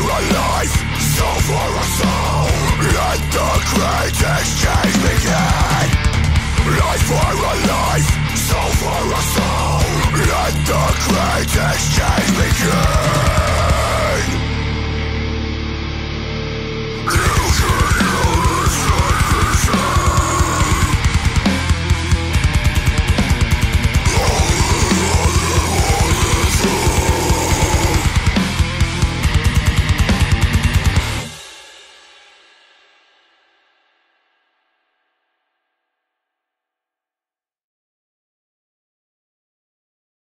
Paralyzed, so for a soul Let the great exchange begin.